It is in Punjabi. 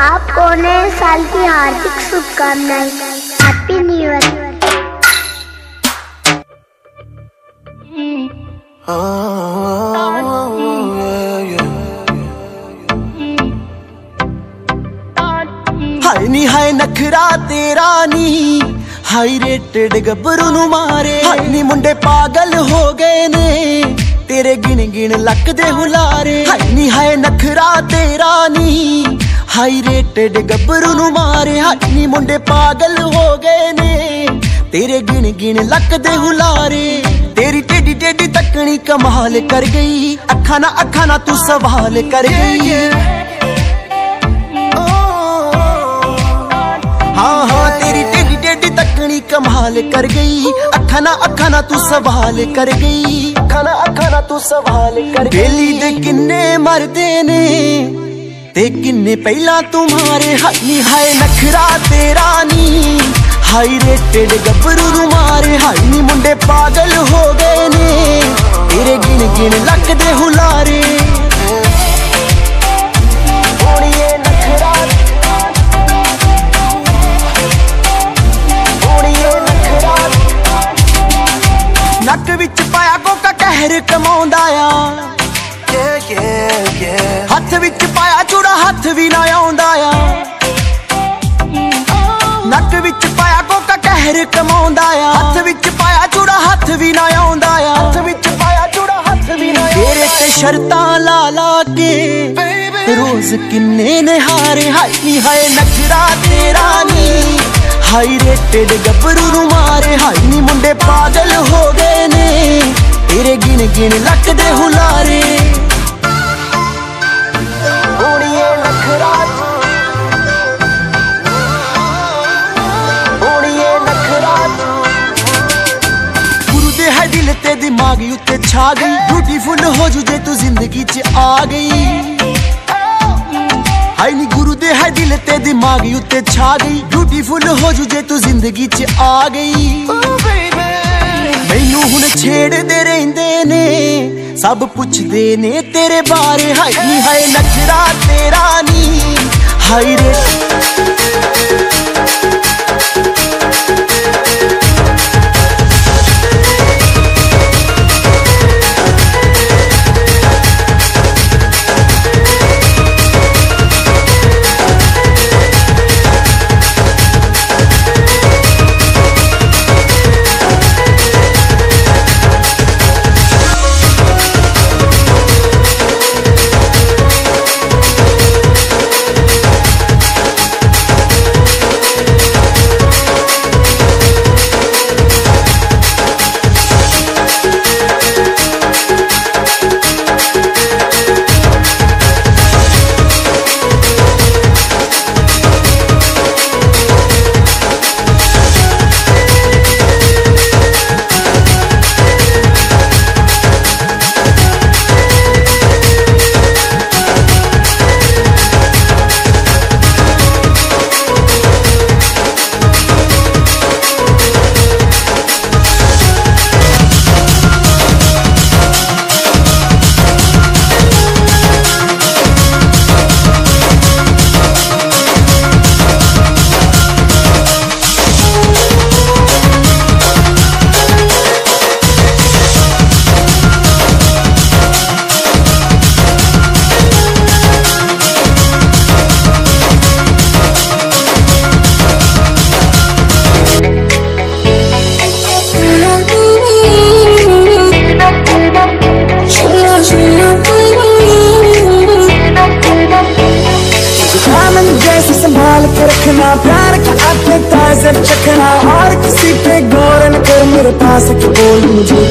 आपको नए साल की हार्दिक शुभकामनाएं हैप्पी न्यू ईयर ਹਾਏ ਨੀ ਹਾਏ ਨਖਰਾ ਤੇਰਾ ਨੀ ਹਾਈ ਰੇਟਡ ਗੱਭਰੂ ਨੂੰ ਮਾਰੇ ਹਾਏ ਨੀ ਮੁੰਡੇ ਪਾਗਲ ਹੋ ਗਏ ਨੇ ਤੇਰੇ ਗਿਣ ਗਿਣ ਲੱਕ ਦੇ ਹੁਲਾਰੇ ਹਾਏ ਨੀ ਹਾਏ ਨਖਰਾ ਤੇਰਾ ਨੀ ਹਾਈ ਰੇਟਡ ਗੱਭਰੂ ਨੂੰ ਮਾਰੇ ਨੀ ਮੁੰਡੇ ਪਾਗਲ ਹੋ ਗਏ ਨੇ। ਤੇਰੇ ਗਿਣ ਗਿਣ ਲੱਕ ਦੇ ਹੁਲਾਰੇ ਤੇਰੀ ਟੇਡੀ ਟੇਡੀ ਤੱਕਣੀ ਕਮਾਲ ਕਰ ਗਈ। ਅੱਖਾਂ ਨਾ ਅੱਖਾਂ ਨਾ ਤੂੰ ਸਵਾਲ ਕਰ ਗਈ। ਹਾਂ ਹਾਂ ਤੇਰੀ ਟੇਡੀ ਟੇਡੀ ਤੱਕਣੀ ਕਮਾਲ ਕਰ ਗਈ। ਅੱਖਾਂ ਨਾ ਅੱਖਾਂ ਨਾ ਤੂੰ ਸਵਾਲ ਕਰ ਗਈ। ਅੱਖਾਂ ਨਾ ਅੱਖਾਂ ਨਾ ਤੂੰ ਸਵਾਲ ਕਰ ਗਈ। ਬੇਲੀ ਦੇ ਕਿੰਨੇ ਮਰਦੇ ਨੇ। ਤੇ ਕਿੰਨੇ ਪਹਿਲਾਂ ਤੁਮਾਰੇ ਹਾਈ ਹਾਏ, ਨਖਰਾ ਤੇਰਾ ਨੀ। ਹਾਈ ਰੇਟਡ ਗੱਭਰੂ ਨੂੰ ਮਾਰੇ ਹਾਈ ਨੀ ਮੁੰਡੇ ਪਾਗਲ ਹੋ ਗਏ ਨੇ। ਤੇਰੇ ਗਿਣ ਗਿਣ ਲੱਕ ਹੁਲਾਰੇ। ਨੱਕ ਵਿੱਚ ਪਾਇਆ ਕੋਕਾ, ਕਹਿਰ ਕਮਾਉਂਦਾ ਆ। ਵੀ ਨਾ ਆਉਂਦਾ ਆ। ਨੱਕ ਵਿੱਚ ਪਾਇਆ ਕੋਕਾ ਕਹਿਰ ਕਮਾਉਂਦਾ ਆ। ਹੱਥ ਵਿੱਚ ਪਾਇਆ ਚੂੜਾ ਹੱਥ ਵੀ ਨਾ ਆਉਂਦਾ ਆ। ਹੱਥ ਵਿੱਚ ਪਾਇਆ ਚੂੜਾ ਹੱਥ ਵੀ ਨਾ ਤੇਰੇ ਤੇ ਸ਼ਰਤਾਂ ਲਾ ਲਾ ਕੇ ਰੋਜ਼ ਕਿੰਨੇ ਨਿਹਾਰੇ ਹਾਈ ਨੀ ਹਾਏ ਨਖਰਾ ਤੇਰਾ ਨੀ। ਹਾਈ ਰੇਟਡ ਗੱਭਰੂ ਨੂੰ ਮਾਰੇ ਹਾਈ ਨੀ ਮੁੰਡੇ ਪਾਗਲ ਹੋ ਗਏ ਨੇ। ਤੇਰੇ ਗਿਣ ਗਿਣ ਲੱਕ ਦੇ ਹੁਲਾਰੇ। ਦਿਮਾਗ ਉੱਤੇ ਛਾ ਗਈ। ਬਿਊਟੀਫੁਲ ਹੋ ਜੂ ਜੇ ਤੂੰ ਜ਼ਿੰਦਗੀ 'ਚ ਆ ਗਈ। ਹਾਈ ਨੀ ਗੁਰੂ ਦੇ ਹੈ ਦਿਲ ਤੇ ਦਿਮਾਗ ਉੱਤੇ ਛਾ ਗਈ। ਬਿਊਟੀਫੁਲ ਹੋ ਜੂ ਜੇ ਤੂੰ ਜ਼ਿੰਦਗੀ 'ਚ ਆ ਗਈ। ਮੈਨੂੰ ਹੁਣ ਛੇੜਦੇ ਰਹਿੰਦੇ ਨੇ, ਸਭ ਪੁੱਛਦੇ ਨੇ ਤੇਰੇ ਬਾਰੇ। ਹਾਈ ਨੀ ਹਾਏ ਨਖਰਾ ਤੇਰਾ ਨੀ। ਹਾਈ ਰੇ आंखें ताज़ा चखना और किसी पे गौर न कर मेरे पास के बोल मुझे